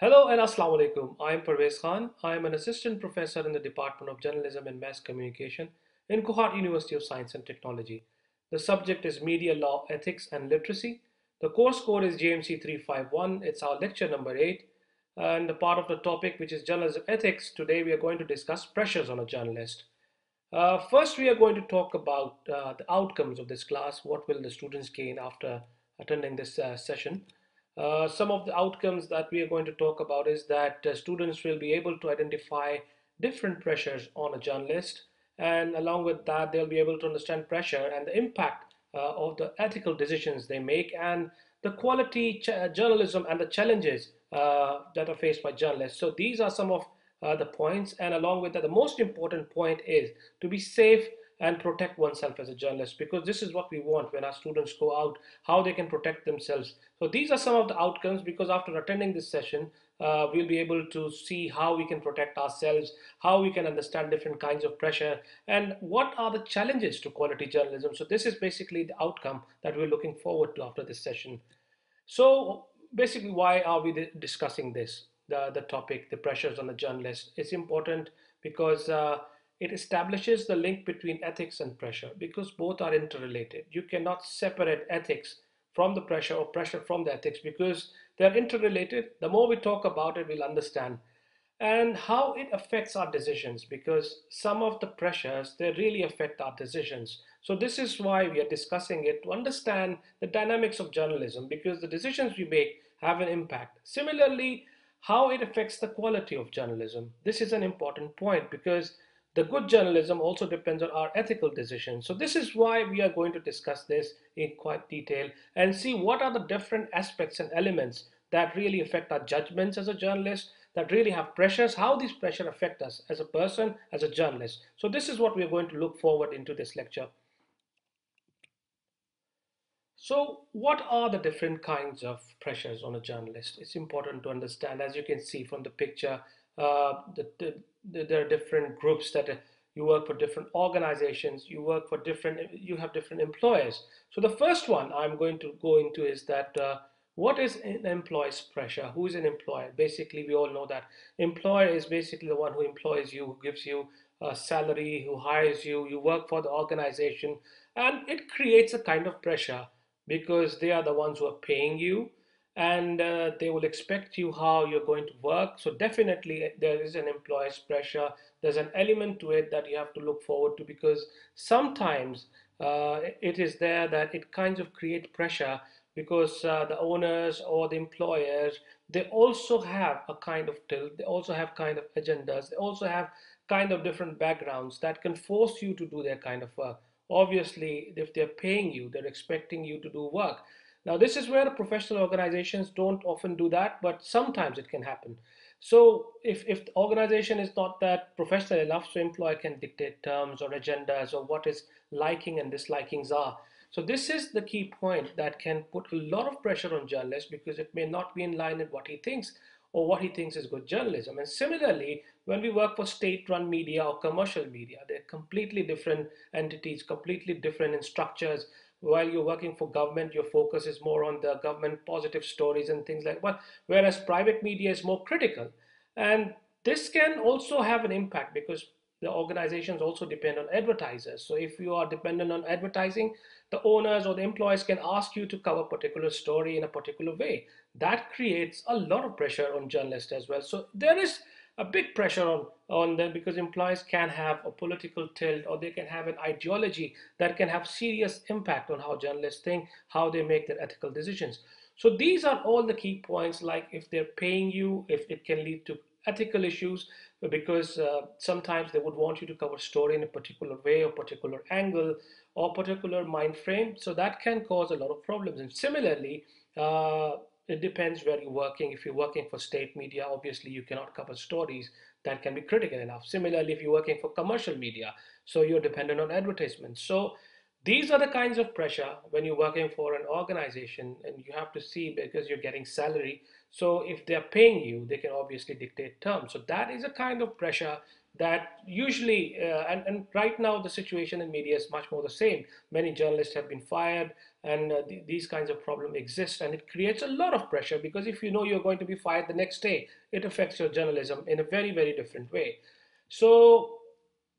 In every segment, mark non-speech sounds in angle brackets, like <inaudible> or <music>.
Hello and Assalamu alaikum. I am Pervez Khan. I am an assistant professor in the Department of Journalism and Mass Communication in Kohat University of Science and Technology. The subject is Media Law, Ethics and Literacy. The course code is JMC 351. It's our lecture number 8. And the part of the topic, which is journalism ethics, today we are going to discuss pressures on a journalist. Uh, first, we are going to talk about uh, the outcomes of this class. What will the students gain after attending this uh, session? Uh, some of the outcomes that we are going to talk about is that uh, students will be able to identify different pressures on a journalist and along with that they'll be able to understand pressure and the impact uh, of the ethical decisions they make and the quality uh, journalism and the challenges uh, that are faced by journalists. So these are some of the points and along with that the most important point is to be safe and protect oneself as a journalist because this is what we want when our students go out how they can protect themselves. So these are some of the outcomes because after attending this session uh, we'll be able to see how we can protect ourselves how we can understand different kinds of pressure and what are the challenges to quality journalism. So this is basically the outcome that we're looking forward to after this session. So basically why are we discussing this the the topic the pressures on the journalist? It's important because uh, it establishes the link between ethics and pressure because both are interrelated. You cannot separate ethics from the pressure or pressure from the ethics because they're interrelated. The more we talk about it, we'll understand. And how it affects our decisions because some of the pressures, they really affect our decisions. So this is why we are discussing it to understand the dynamics of journalism because the decisions we make have an impact. Similarly, how it affects the quality of journalism. This is an important point because the good journalism also depends on our ethical decisions. So this is why we are going to discuss this in quite detail and see what are the different aspects and elements that really affect our judgments as a journalist, that really have pressures, how these pressures affect us as a person, as a journalist. So this is what we are going to look forward into this lecture. So what are the different kinds of pressures on a journalist? It's important to understand, as you can see from the picture, uh, the, the, the, there are different groups that uh, you work for different organizations, you work for different, you have different employers. So the first one I'm going to go into is that uh, what is an employee's pressure? Who is an employer? Basically, we all know that employer is basically the one who employs you, who gives you a salary, who hires you, you work for the organization, and it creates a kind of pressure because they are the ones who are paying you and uh, they will expect you how you're going to work. So definitely there is an employer's pressure. There's an element to it that you have to look forward to because sometimes uh, it is there that it kind of create pressure because uh, the owners or the employers they also have a kind of tilt they also have kind of agendas they also have kind of different backgrounds that can force you to do their kind of work obviously if they're paying you they're expecting you to do work now, this is where professional organizations don't often do that, but sometimes it can happen. So if, if the organization is not that professional enough, so employer can dictate terms or agendas or what is liking and dislikings are. So this is the key point that can put a lot of pressure on journalists because it may not be in line with what he thinks or what he thinks is good journalism. And similarly, when we work for state-run media or commercial media, they're completely different entities, completely different in structures, while you're working for government, your focus is more on the government positive stories and things like that. Whereas private media is more critical. And this can also have an impact because the organizations also depend on advertisers. So if you are dependent on advertising, the owners or the employees can ask you to cover a particular story in a particular way. That creates a lot of pressure on journalists as well. So there is a big pressure on, on them because employees can have a political tilt or they can have an ideology that can have serious impact on how journalists think, how they make their ethical decisions. So these are all the key points like if they're paying you, if it can lead to ethical issues because uh, sometimes they would want you to cover story in a particular way or particular angle or particular mind frame. So that can cause a lot of problems. And similarly, uh, it depends where you're working. If you're working for state media, obviously you cannot cover stories that can be critical enough. Similarly, if you're working for commercial media, so you're dependent on advertisements. So these are the kinds of pressure when you're working for an organization and you have to see because you're getting salary. So if they're paying you, they can obviously dictate terms. So that is a kind of pressure that usually, uh, and, and right now the situation in media is much more the same. Many journalists have been fired. And uh, th these kinds of problems exist and it creates a lot of pressure because if you know you're going to be fired the next day it affects your journalism in a very very different way. So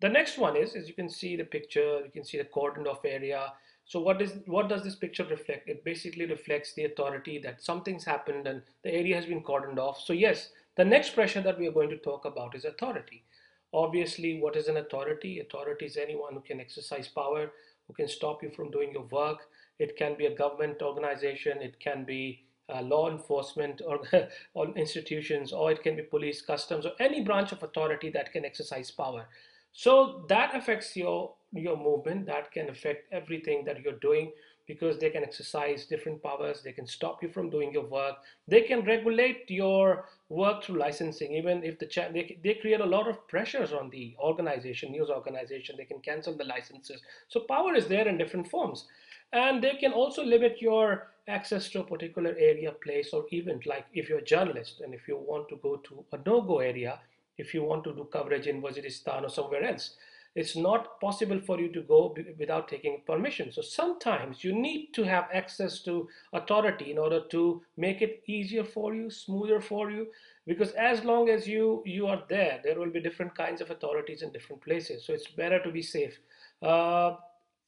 the next one is as you can see the picture you can see the cordoned off area. So what is what does this picture reflect? It basically reflects the authority that something's happened and the area has been cordoned off. So yes the next pressure that we are going to talk about is authority. Obviously what is an authority? Authority is anyone who can exercise power who can stop you from doing your work it can be a government organization, it can be uh, law enforcement or, <laughs> or institutions, or it can be police, customs, or any branch of authority that can exercise power. So that affects your your movement. That can affect everything that you're doing because they can exercise different powers. They can stop you from doing your work. They can regulate your work through licensing. Even if the they, they create a lot of pressures on the organization, news organization. They can cancel the licenses. So power is there in different forms and they can also limit your access to a particular area place or event like if you're a journalist and if you want to go to a no-go area if you want to do coverage in Waziristan or somewhere else it's not possible for you to go without taking permission. So sometimes you need to have access to authority in order to make it easier for you smoother for you because as long as you you are there there will be different kinds of authorities in different places. So it's better to be safe. Uh,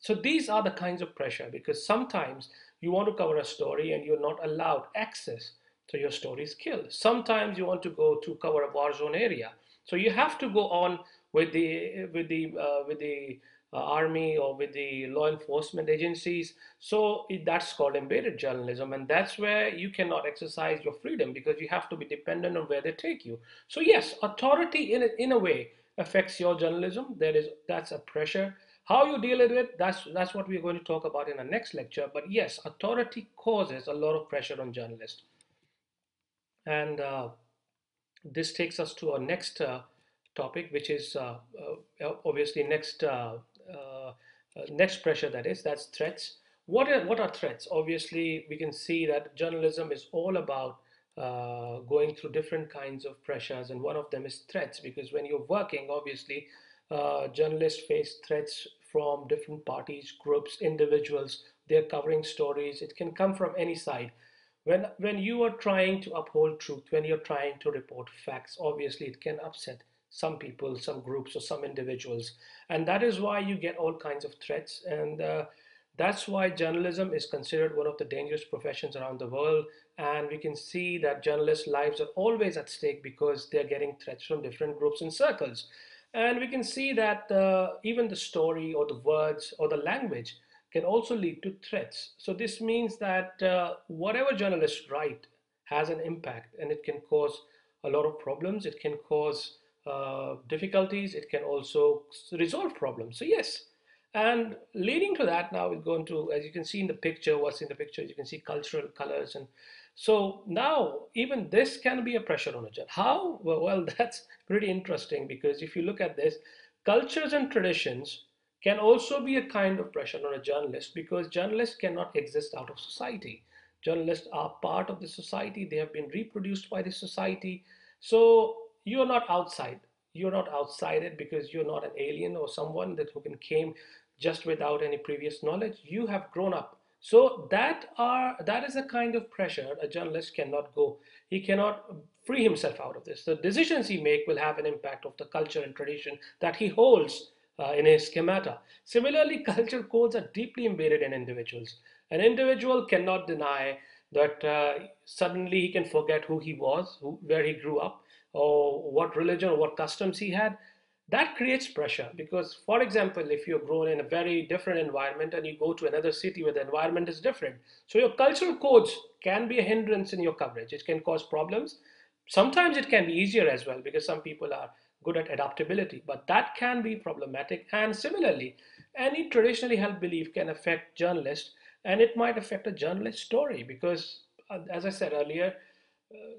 so these are the kinds of pressure because sometimes you want to cover a story and you're not allowed access. So your story is killed. Sometimes you want to go to cover a war zone area. So you have to go on with the with the uh, with the uh, army or with the law enforcement agencies. So that's called embedded journalism, and that's where you cannot exercise your freedom because you have to be dependent on where they take you. So yes, authority in a, in a way affects your journalism. There is that's a pressure how you deal with it, that's, that's what we're going to talk about in the next lecture. But yes, authority causes a lot of pressure on journalists. And uh, this takes us to our next uh, topic, which is uh, uh obviously next uh, uh, next pressure that is, that's threats. What are, what are threats? Obviously, we can see that journalism is all about going through different kinds of pressures and one of them is threats because when you're working obviously journalists face threats from different parties, groups, individuals. They're covering stories. It can come from any side. When, when you are trying to uphold truth, when you're trying to report facts, obviously it can upset some people, some groups, or some individuals. And that is why you get all kinds of threats. And uh, that's why journalism is considered one of the dangerous professions around the world. And we can see that journalists' lives are always at stake because they're getting threats from different groups and circles. And we can see that uh, even the story or the words or the language can also lead to threats. So this means that uh, whatever journalists write has an impact and it can cause a lot of problems. It can cause uh, difficulties. It can also resolve problems. So yes, and leading to that now we're going to, as you can see in the picture, what's in the picture, you can see cultural colors and so now even this can be a pressure on a journal. How? Well, well, <laughs> that's pretty interesting because if you look at this, cultures and traditions can also be a kind of pressure on a journalist because journalists cannot exist out of society. Journalists are part of the society. They have been reproduced by the society. So you're not outside. You're not outside it because you're not an alien or someone that who can came just without any previous knowledge. You have grown up so that are that is a kind of pressure a journalist cannot go. He cannot free himself out of this. The decisions he make will have an impact of the culture and tradition that he holds uh, in his schemata. Similarly, <laughs> culture codes are deeply embedded in individuals. An individual cannot deny that uh, suddenly he can forget who he was, who, where he grew up, or what religion or what customs he had that creates pressure because for example if you're grown in a very different environment and you go to another city where the environment is different. So your cultural codes can be a hindrance in your coverage. It can cause problems. Sometimes it can be easier as well because some people are good at adaptability but that can be problematic. And similarly any traditionally held belief can affect journalists and it might affect a journalist story because uh, as i said earlier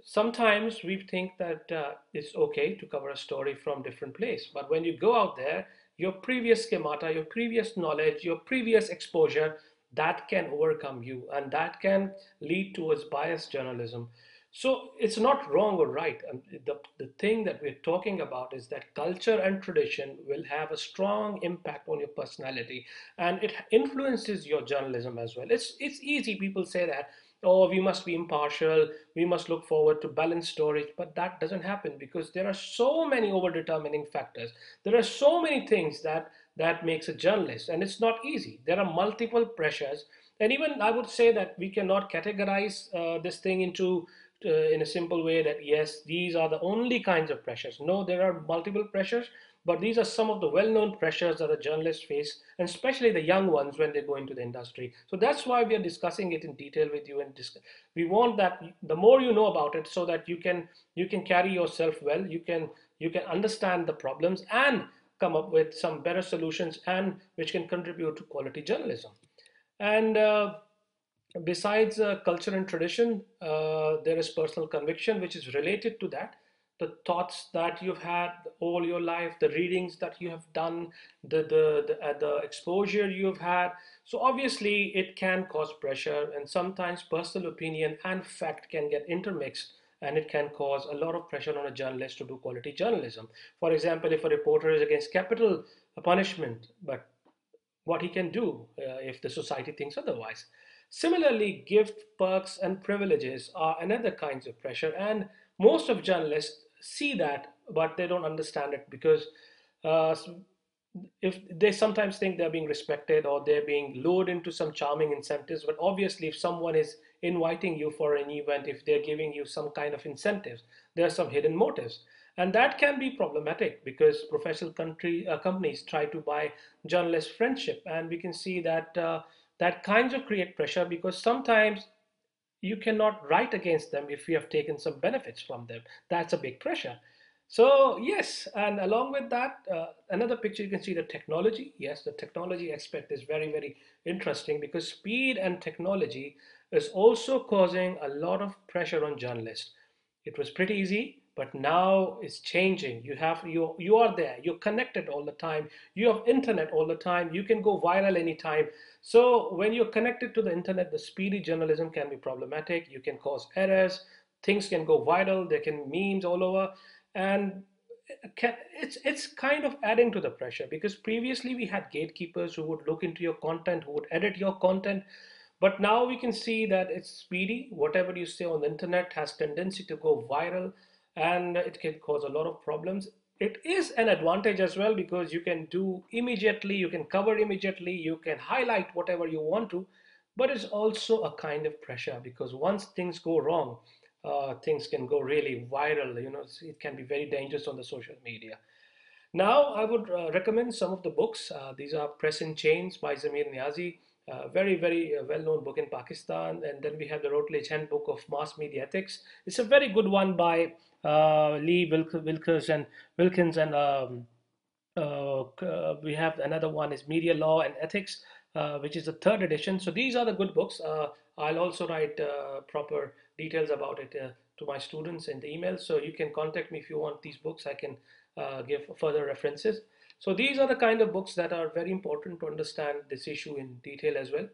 sometimes we think that uh, it's okay to cover a story from different place but when you go out there your previous schemata your previous knowledge your previous exposure that can overcome you and that can lead towards biased journalism So it's not wrong or right. And the, the thing that we're talking about is that culture and tradition will have a strong impact on your personality and it influences your journalism as well. It's, it's easy, people say that, oh, we must be impartial, we must look forward to balanced stories, but that doesn't happen because there are so many over-determining factors. There are so many things that that makes a journalist and it's not easy. There are multiple pressures and even I would say that we cannot categorize uh, this thing into uh, in a simple way that yes, these are the only kinds of pressures. No, there are multiple pressures, but these are some of the well-known pressures that the journalists face, and especially the young ones when they go into the industry. So that's why we are discussing it in detail with you, and we want that the more you know about it, so that you can you can carry yourself well, you can you can understand the problems and come up with some better solutions and which can contribute to quality journalism. And uh, besides uh, culture and tradition, uh, there is personal conviction, which is related to that. The thoughts that you've had all your life, the readings that you have done, the the the, uh, the exposure you've had. So obviously, it can cause pressure, and sometimes personal opinion and fact can get intermixed and it can cause a lot of pressure on a journalist to do quality journalism. For example, if a reporter is against capital punishment, but what he can do uh, if the society thinks otherwise. Similarly, gift, perks, and privileges are another kinds of pressure, and most of journalists see that, but they don't understand it because uh, if they sometimes think they're being respected or they're being lured into some charming incentives. But obviously, if someone is inviting you for an event, if they're giving you some kind of incentives, there are some hidden motives. And that can be problematic because professional country, uh, companies try to buy journalist friendship. And we can see that uh, that kinds of create pressure because sometimes you cannot write against them if you have taken some benefits from them. That's a big pressure. So yes, and along with that, uh, another picture you can see the technology. Yes, the technology aspect is very, very interesting because speed and technology is also causing a lot of pressure on journalists. It was pretty easy but now it's changing. You have you you are there. You're connected all the time. You have internet all the time. You can go viral anytime. So when you're connected to the internet the speedy journalism can be problematic. You can cause errors. Things can go viral. There can memes all over. And it's it's kind of adding to the pressure because previously we had gatekeepers who would look into your content who would edit your content. But now we can see that it's speedy. Whatever you say on the internet has tendency to go viral and it can cause a lot of problems. It is an advantage as well because you can do immediately you can cover immediately you can highlight whatever you want to but it's also a kind of pressure because once things go wrong uh, things can go really viral you know it can be very dangerous on the social media. Now i would uh, recommend some of the books. Uh, these are press in chains by zamir niazi uh, very, very uh, well-known book in Pakistan. And then we have the Routledge Handbook of Mass Media Ethics. It's a very good one by uh, Lee Wilkers and Wilkins. And um, uh, uh, we have another one is Media Law and Ethics, which is the third edition. So these are the good books. I'll also write proper details about it to my students in the email. So you can contact me if you want these books. I can give further references. So these are the kind of books that are very important to understand this issue in detail as well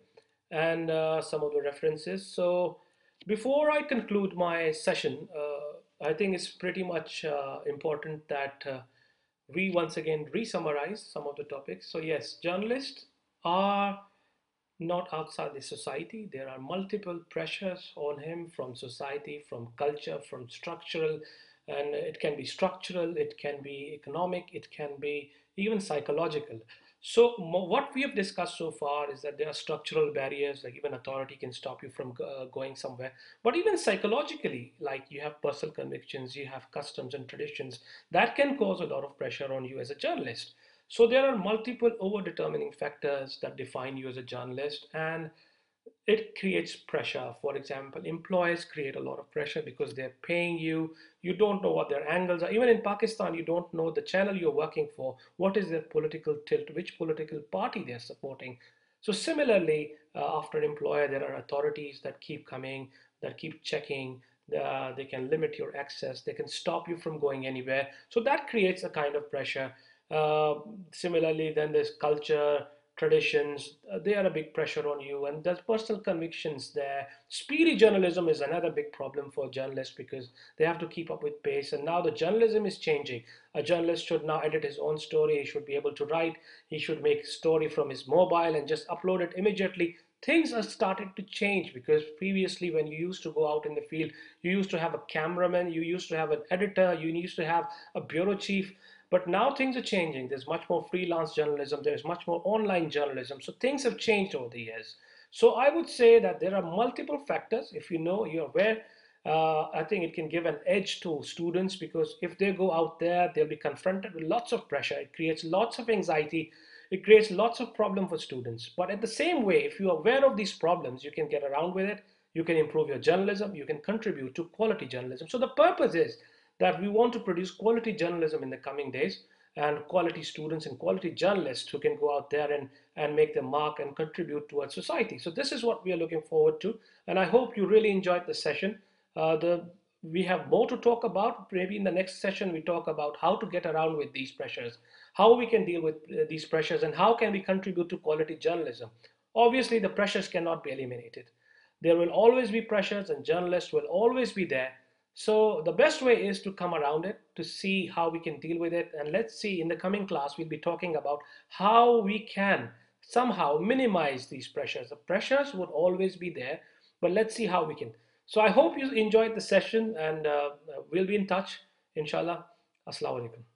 and uh, some of the references. So before I conclude my session, uh, I think it's pretty much uh, important that uh, we once again re-summarize some of the topics. So yes, journalists are not outside the society. There are multiple pressures on him from society, from culture, from structural, and it can be structural, it can be economic, it can be even psychological. So what we have discussed so far is that there are structural barriers, like even authority can stop you from uh, going somewhere. But even psychologically, like you have personal convictions, you have customs and traditions, that can cause a lot of pressure on you as a journalist. So there are multiple over-determining factors that define you as a journalist and it creates pressure. For example, employers create a lot of pressure because they're paying you. You don't know what their angles are. Even in Pakistan, you don't know the channel you're working for. What is their political tilt? Which political party they're supporting? So similarly, uh, after an employer, there are authorities that keep coming, that keep checking. Uh, they can limit your access. They can stop you from going anywhere. So that creates a kind of pressure. Uh, similarly, then there's culture, traditions, uh, they are a big pressure on you, and there's personal convictions there. Speedy journalism is another big problem for journalists because they have to keep up with pace. And now the journalism is changing. A journalist should now edit his own story. He should be able to write. He should make story from his mobile and just upload it immediately. Things are starting to change because previously, when you used to go out in the field, you used to have a cameraman, you used to have an editor, you used to have a bureau chief but now things are changing. There's much more freelance journalism. There's much more online journalism. So things have changed over the years. So I would say that there are multiple factors. If you know, you're aware, uh, I think it can give an edge to students because if they go out there, they'll be confronted with lots of pressure. It creates lots of anxiety. It creates lots of problem for students. But at the same way, if you're aware of these problems, you can get around with it. You can improve your journalism. You can contribute to quality journalism. So the purpose is that we want to produce quality journalism in the coming days and quality students and quality journalists who can go out there and, and make their mark and contribute towards society. So this is what we are looking forward to. And I hope you really enjoyed the session. Uh, the, we have more to talk about. Maybe in the next session, we talk about how to get around with these pressures, how we can deal with uh, these pressures, and how can we contribute to quality journalism. Obviously, the pressures cannot be eliminated. There will always be pressures and journalists will always be there so the best way is to come around it to see how we can deal with it. And let's see in the coming class, we'll be talking about how we can somehow minimize these pressures. The pressures would always be there, but let's see how we can. So I hope you enjoyed the session and uh, we'll be in touch, inshallah. Assalamu alaikum.